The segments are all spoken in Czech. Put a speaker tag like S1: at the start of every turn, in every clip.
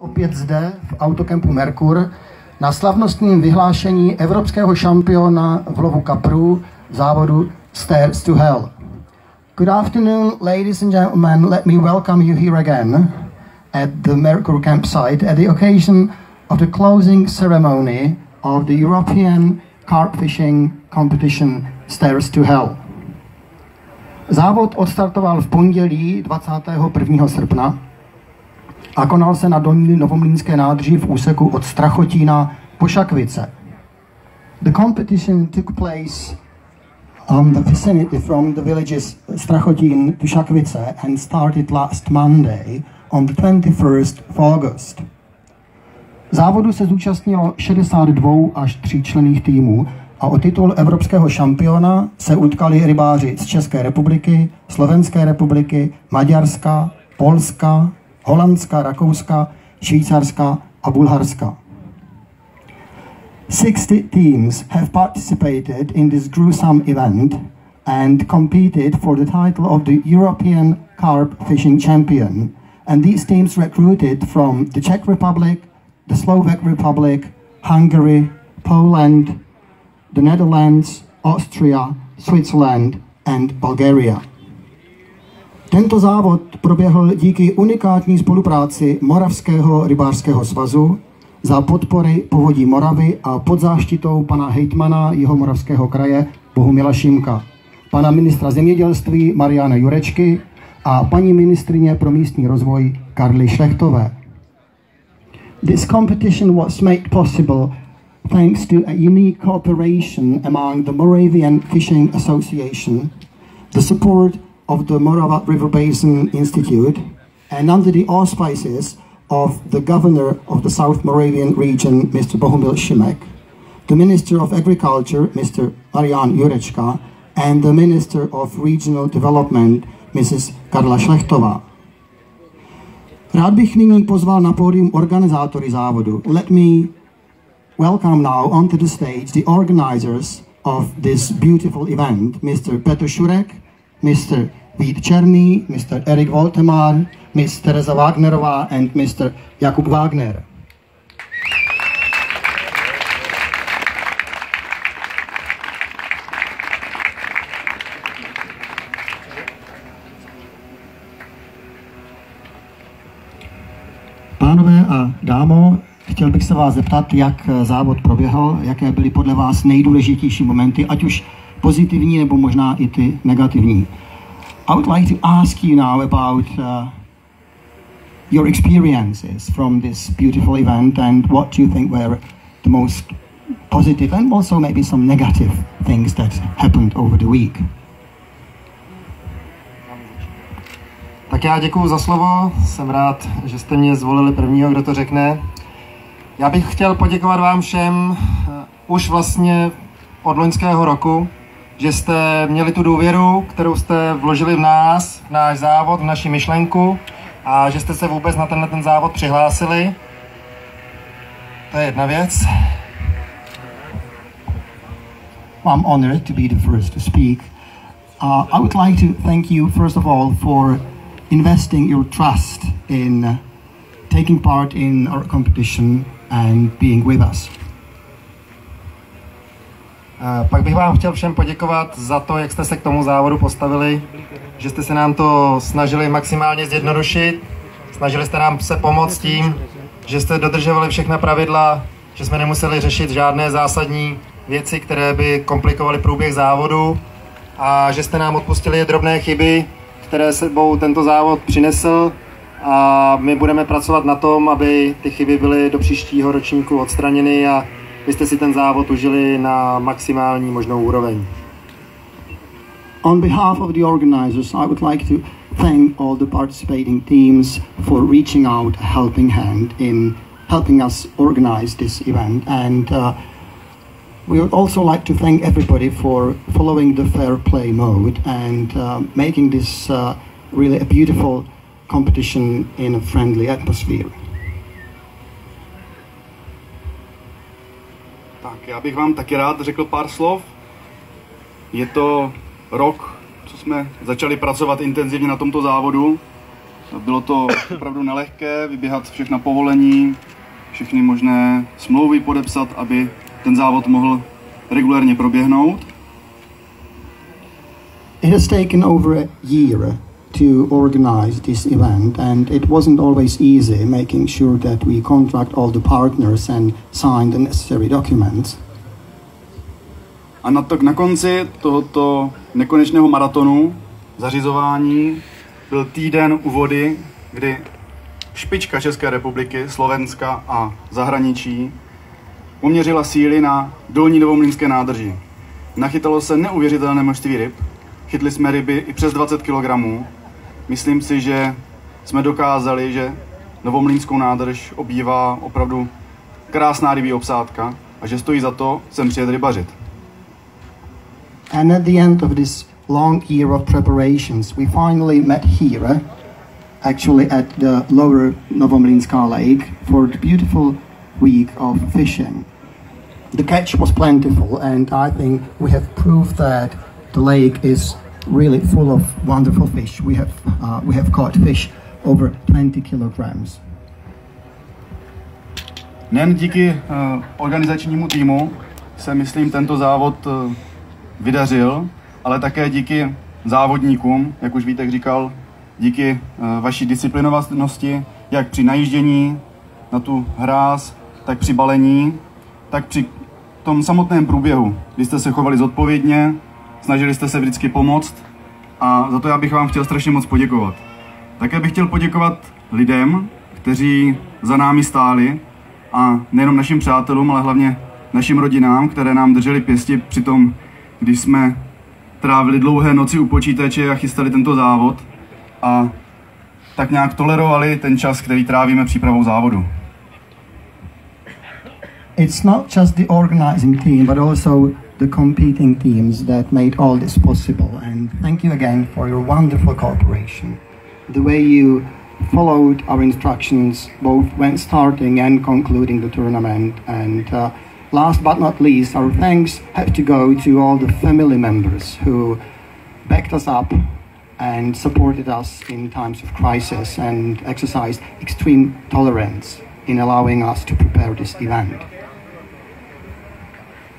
S1: Opět zde v autokempu Merkur na slavnostním vyhlášení evropského šampiona v lovu kaprů závodu Stairs to Hell. Good afternoon, ladies and gentlemen. Let me welcome you here again at the Merkur campsite at the occasion of the closing ceremony of the European carp fishing competition Stairs to Hell. Závod odstartoval v pondělí 21. srpna a konal se na Dolní Novomlínské nádrži v úseku od Strachotína po Šakvice. The competition took place on the vicinity from the villages Strachotín to Šakvice and started last Monday on the 21st of August. Závodu se zúčastnilo 62 až 3 člených týmů a o titul evropského šampiona se utkali rybáři z České republiky, Slovenské republiky, Maďarska, Polska, Holandska, Rakouska, Švýcarska a Bulharska. 60 teams have participated in this gruesome event and competed for the title of the European Carp Fishing Champion. And these teams recruited from the Czech Republic, the Slovak Republic, Hungary, Poland, the Netherlands, Austria, Switzerland and Bulgaria. Tento závod proběhl díky unikátní spolupráci Moravského rybářského svazu za podpory povodí Moravy a pod záštitou pana hejtmana jeho moravského kraje Bohumila Šimka, pana ministra zemědělství Mariana Jurečky a paní ministrině pro místní rozvoj Karly Šlechtové. This competition was made possible thanks to a unique cooperation among the Moravian Fishing Association, the support of the Morava River Basin Institute, and under the auspices of the governor of the South Moravian region, Mr. Bohumil Shimek, the Minister of Agriculture, Mr. Marian Jurečka, and the Minister of Regional Development, Mrs. Karla Šlechtová. Rád bych nyní pozval na pódium organizátory závodu. Let me welcome now onto the stage the organizers of this beautiful event, Mr. Petr Šurek, Mr. Vít Černý, Mr. Erik Voltemar, Miss Teresa Wagnerová and Mr. Jakub Wagner. Pánové a dámo, chtěl bych se vás zeptat, jak závod proběhl, jaké byly podle vás nejdůležitější momenty, ať už pozitivní nebo možná i ty negativní. I would like to ask you now about uh, your experiences from this beautiful event and what you think were the most positive and also maybe some negative things that happened over the week.
S2: Tak já děkuji za slovo, jsem rád, že jste mě zvolili prvního, kdo to řekne. Já bych chtěl poděkovat vám všem uh, už vlastně od loňského roku, že jste měli tu důvěru, kterou jste vložili v nás, v náš závod, v naši myšlenku a že jste se vůbec na tenhle ten závod přihlásili. To je jedna věc.
S1: I'm honored to be the first to speak. Uh, I would like to thank you, first of all, for investing your trust in taking part in our competition and being with us.
S2: Pak bych vám chtěl všem poděkovat za to, jak jste se k tomu závodu postavili, že jste se nám to snažili maximálně zjednodušit, snažili jste nám se pomoct tím, že jste dodržovali všechna pravidla, že jsme nemuseli řešit žádné zásadní věci, které by komplikovaly průběh závodu. A že jste nám odpustili drobné chyby, které sebou tento závod přinesl. A my budeme pracovat na tom, aby ty chyby byly do příštího ročníku odstraněny a vy jste si ten závod užili na maximální možnou úroveň.
S1: On behalf of the organizers, I would like to thank all the participating teams for reaching out a helping hand in helping us organize this event. And uh, we would also like to thank everybody for following the fair play mode and uh, making this uh, really a beautiful competition in a friendly atmosphere.
S3: Tak já bych vám taky rád řekl pár slov. Je to rok, co jsme začali pracovat intenzivně na tomto závodu Bylo to opravdu nelehké vyběhat všechna povolení, všechny možné smlouvy podepsat, aby ten závod mohl regulárně proběhnout.
S1: It has taken over a year to organize this event, and it wasn't always easy making sure that we contract all the partners and sign the necessary documents.
S3: A na, to, na konci tohoto nekonečného maratonu zařizování byl týden u vody, kdy špička České republiky, Slovenska a zahraničí uměřila síly na dolní novomlínské nádrži. Nachytalo se neuvěřitelné množství ryb, chytli jsme ryby i přes 20 kg. Myslím si, že jsme dokázali, že novomlínskou nádrž obývá opravdu krásná rybí obsádka a že stojí za to sem přijet rybařit.
S1: And at the end of this long year of preparations, we finally met here, actually at the lower Novomlinska lake, for the beautiful week of fishing. The catch was plentiful, and I think we have proved that the lake is really full of wonderful fish. We have uh, we have caught fish over 20 kilograms.
S3: Nejen díky uh, organizačnímu týmu se, myslím, tento závod uh, vydařil, ale také díky závodníkům, jak už Vítek říkal, díky uh, vaší disciplinovanosti, jak při najíždění na tu hráz, tak při balení, tak při tom samotném průběhu, kdy jste se chovali zodpovědně, snažili jste se vždycky pomoct a za to já bych vám chtěl strašně moc poděkovat. Také bych chtěl poděkovat lidem, kteří za námi stáli a nejenom našim přátelům, ale hlavně našim rodinám, které nám drželi pěsti při tom, když jsme trávili dlouhé noci u počítače a chystali tento závod a tak nějak tolerovali ten čas, který trávíme přípravou závodu.
S1: It's not just the organizing team, but also the competing teams that made all this possible. And thank you again for your wonderful cooperation. The way you followed our instructions both when starting and concluding the tournament. And uh, last but not least, our thanks have to go to all the family members who backed us up and supported us in times of crisis and exercised extreme tolerance in allowing us to prepare this event.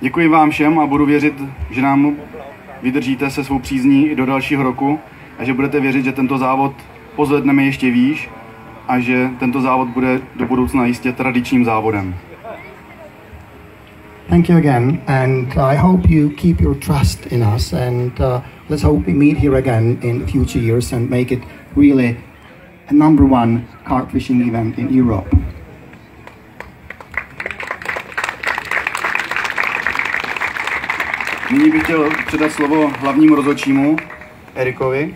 S3: Děkuji vám všem a budu věřit, že nám vydržíte se svou přízní i do dalšího roku a že budete věřit, že tento závod pozvedneme ještě výš a že tento závod bude do budoucna jistě tradičním závodem.
S1: Thank you again, and I hope you keep your trust in us, and uh, let's hope we meet here again in future years and make it really a number one carp fishing event in Europe.
S3: Nyní bych chtěl předat slovo hlavnímu rozhodčímu, Erikovi.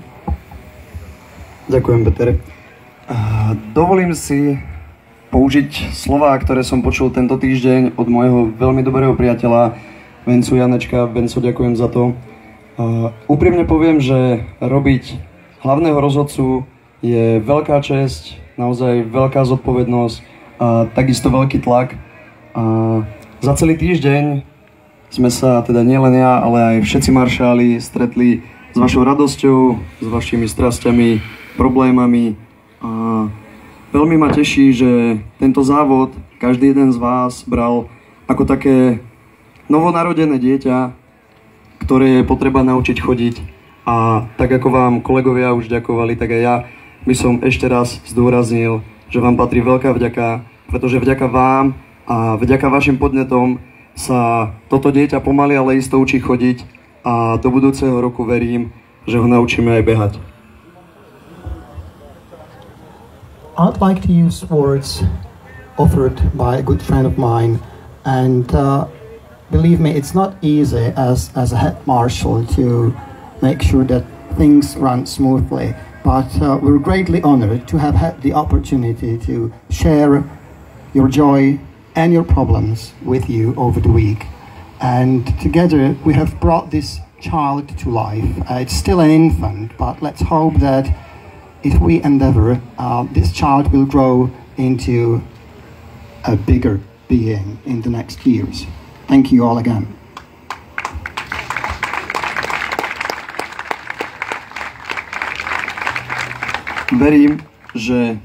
S4: Ďakujem, Peter. A dovolím si použiť slova, ktoré som počul tento týždeň od môjho veľmi dobrého priateľa Vencu Janečka. Venco, ďakujem za to. Úprimne poviem, že robiť hlavného rozhodcu je veľká česť, naozaj veľká zodpovednosť a takisto veľký tlak. A za celý týždeň sme sa, teda nielen ja, ale aj všetci maršáli stretli s vašou radosťou, s vašimi strasťami, problémami. A veľmi ma teší, že tento závod každý jeden z vás bral ako také novonarodené dieťa, ktoré je potreba naučiť chodiť. A tak ako vám kolegovia už ďakovali, tak aj ja by som ešte raz zdôraznil, že vám patrí veľká vďaka, pretože vďaka vám a vďaka vašim podnetom sa toto dieťa pomaly, ale isto učí chodiť a do budúceho roku verím, že ho naučíme aj behať.
S1: I'd like to use words offered by a good friend of mine, and uh, believe me, it's not easy as, as a head marshal to make sure that things run smoothly. But uh, we're greatly honored to have had the opportunity to share your joy and your problems with you over the week. And together we have brought this child to life. Uh, it's still an infant, but let's hope that if we endeavor, uh, this child will grow into a bigger being in the next years. Thank you all again.
S4: Verím, že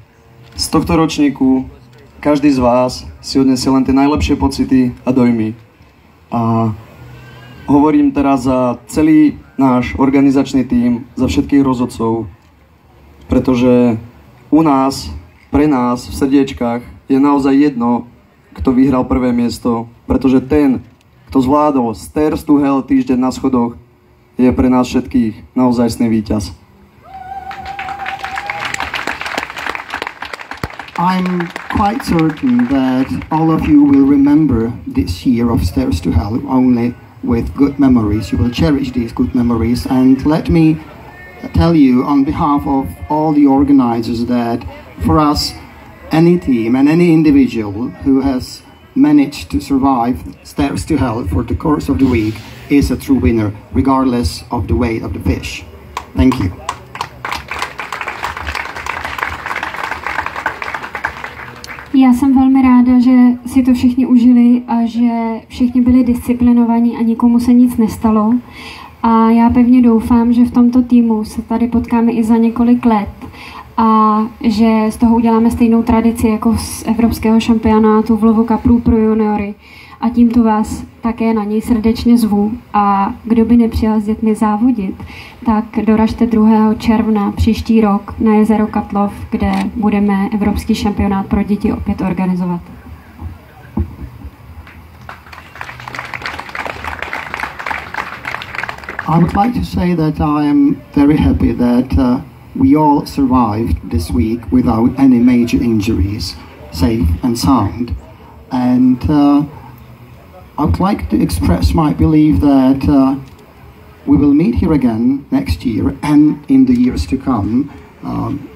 S4: z tohto ročníku každý z vás si odnesie len tie najlepšie pocity a dojmy. A hovorím teraz za celý náš organizačný tým, za všetkých rozhodcov, pretože u nás, pre nás v srdiečkách je naozaj jedno, kto vyhral prvé miesto, pretože ten, kto zvládol stairs to hell týždeň na schodoch, je pre nás všetkých naozajstný víťaz.
S1: I'm quite certain that all of you will remember this year of Stairs to Hell only with good memories. You will cherish these good memories. And let me tell you on behalf of all the organizers that for us, any team and any individual who has managed to survive Stairs to Hell for the course of the week is a true winner, regardless of the weight of the fish. Thank you.
S5: Já jsem velmi ráda, že si to všichni užili a že všichni byli disciplinovaní a nikomu se nic nestalo. A já pevně doufám, že v tomto týmu se tady potkáme i za několik let a že z toho uděláme stejnou tradici jako z Evropského šampionátu v Lovo Kapru pro juniory a tímto vás také na něj srdečně zvu. A kdo by nepřijal s dětmi závodit, tak doražte 2. června příští rok na jezero Katlov, kde budeme Evropský šampionát pro děti opět organizovat.
S1: I would like to say that I am very happy that uh, we all survived this week without any major injuries, safe and sound. And uh, I would like to express my belief that uh, we will meet here again next year and in the years to come. Um,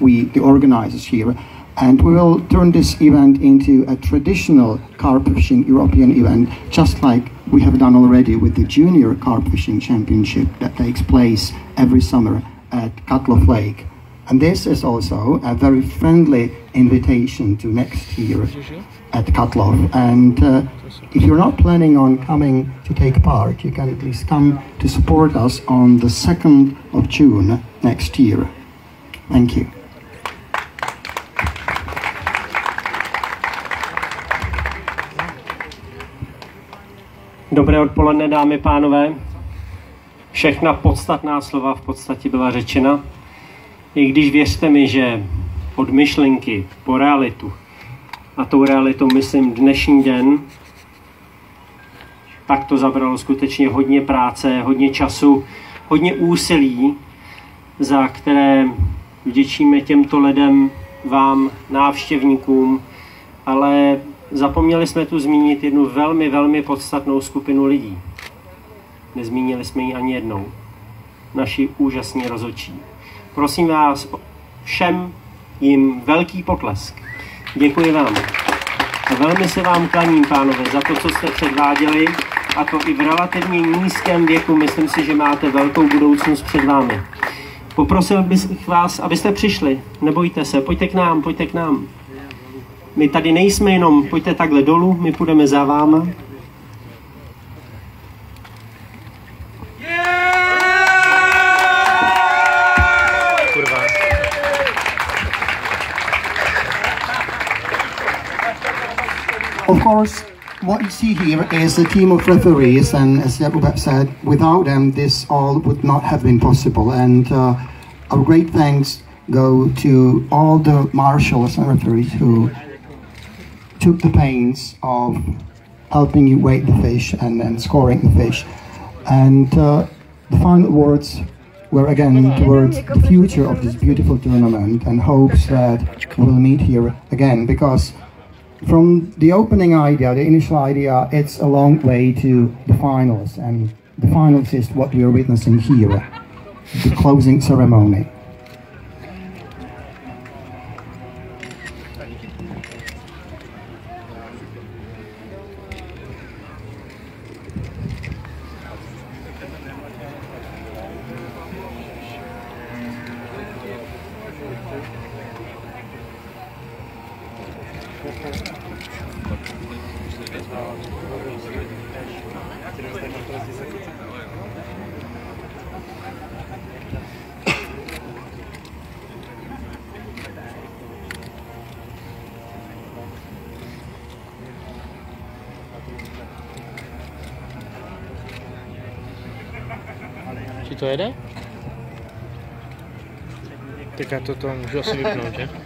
S1: we, the organizers here, and we will turn this event into a traditional carp fishing European event, just like we have done already with the Junior Carp Fishing Championship that takes place every summer at Cutloff Lake. And this is also a very friendly invitation to next year at Katlov. And uh, if you're not planning on coming to take part, you can at least come to support us on the 2nd of June next year. Thank you.
S6: Dobré odpoledne, dámy pánové. Všechna podstatná slova v podstatě byla řečena. I když věřte mi, že od myšlenky po realitu, a tou realitou myslím dnešní den, tak to zabralo skutečně hodně práce, hodně času, hodně úsilí, za které vděčíme těmto lidem, vám, návštěvníkům, ale zapomněli jsme tu zmínit jednu velmi, velmi podstatnou skupinu lidí. Nezmínili jsme ji ani jednou. Naši úžasní rozhodčí. Prosím vás, všem jim velký potlesk. Děkuji vám. Velmi se vám klaním, pánové, za to, co jste předváděli, a to i v relativně nízkém věku. Myslím si, že máte velkou budoucnost před vámi. Poprosil bych vás, abyste přišli. Nebojte se, pojďte k nám, pojďte k nám. My tady nejsme jenom, pojďte takhle dolů, my půjdeme za váma.
S1: You see here is a team of referees, and as Jakub said, without them, this all would not have been possible. And uh, our great thanks go to all the marshals and referees who took the pains of helping you weight the fish and, and scoring the fish. And uh, the final words were again towards the future of this beautiful tournament and hopes that we'll meet here again because from the opening idea, the initial idea, it's a long way to the finals, and the finals is what we are witnessing here, the closing ceremony.
S7: Ti to jede? Tak já to, tam můžu asi vypnout, že?